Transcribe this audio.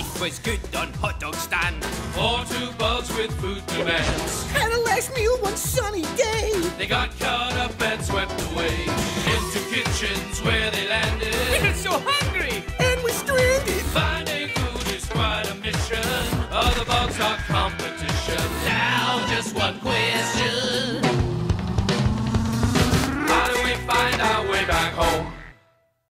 life was good on hot dog stand. Or two bugs with food demands. Had a last meal one sunny day. They got caught up and swept away into kitchens where they landed. We're so hungry and we're stranded. Finding food is quite a mission. Other bugs are competition. Now just one question. How do we find our way back home?